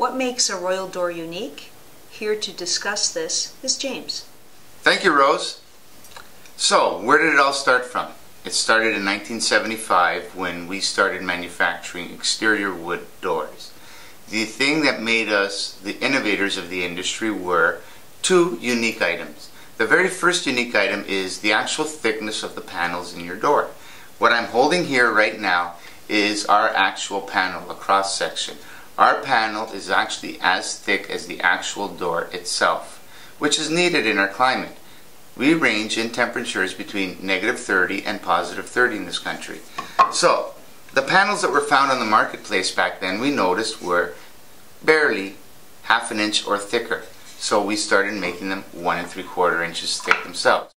What makes a royal door unique? Here to discuss this is James. Thank you, Rose. So, where did it all start from? It started in 1975 when we started manufacturing exterior wood doors. The thing that made us the innovators of the industry were two unique items. The very first unique item is the actual thickness of the panels in your door. What I'm holding here right now is our actual panel, a cross section. Our panel is actually as thick as the actual door itself, which is needed in our climate. We range in temperatures between negative 30 and positive 30 in this country. So, the panels that were found on the marketplace back then we noticed were barely half an inch or thicker. So we started making them one and three quarter inches thick themselves.